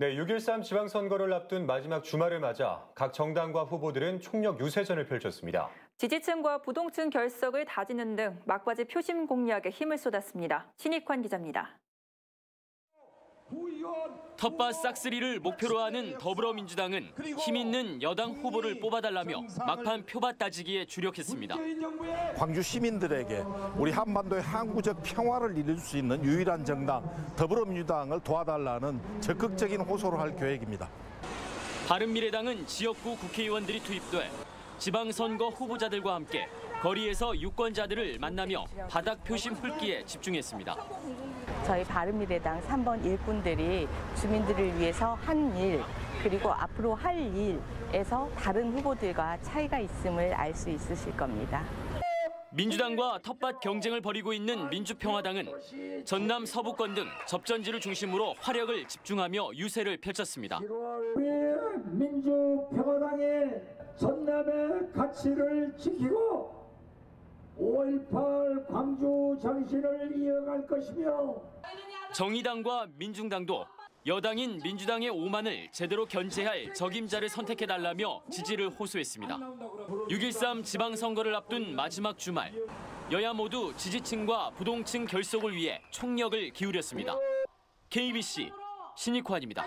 네, 6.13 지방선거를 앞둔 마지막 주말을 맞아 각 정당과 후보들은 총력 유세전을 펼쳤습니다. 지지층과 부동층 결석을 다지는 등 막바지 표심 공략에 힘을 쏟았습니다. 신익환 기자입니다. 텃밭 싹쓸이를 목표로 하는 더불어민주당은 힘 있는 여당 후보를 뽑아달라며 막판 표밭 따지기에 주력했습니다. 광주 시민들에게 우리 한반도의 항구적 평화를 이룰 수 있는 유일한 정당 더불어민주당을 도와달라는 적극적인 호소를 할 계획입니다. 바른미래당은 지역구 국회의원들이 투입돼 지방선거 후보자들과 함께 거리에서 유권자들을 만나며 바닥 표심 훑기에 집중했습니다. 저희 바른미래당 3번 일꾼들이 주민들을 위해서 한 일, 그리고 앞으로 할 일에서 다른 후보들과 차이가 있음을 알 수 있으실 겁니다. 민주당과 텃밭 경쟁을 벌이고 있는 민주평화당은 전남 서부권 등 접전지를 중심으로 화력을 집중하며 유세를 펼쳤습니다. 우리 민주평화당의 전남의 가치를 지키고 5.18 광주 정신을 이어갈 것이며 정의당과 민중당도 여당인 민주당의 오만을 제대로 견제할 적임자를 선택해달라며 지지를 호소했습니다. 6.13 지방선거를 앞둔 마지막 주말 여야 모두 지지층과 부동층 결속을 위해 총력을 기울였습니다. KBC 신익환입니다.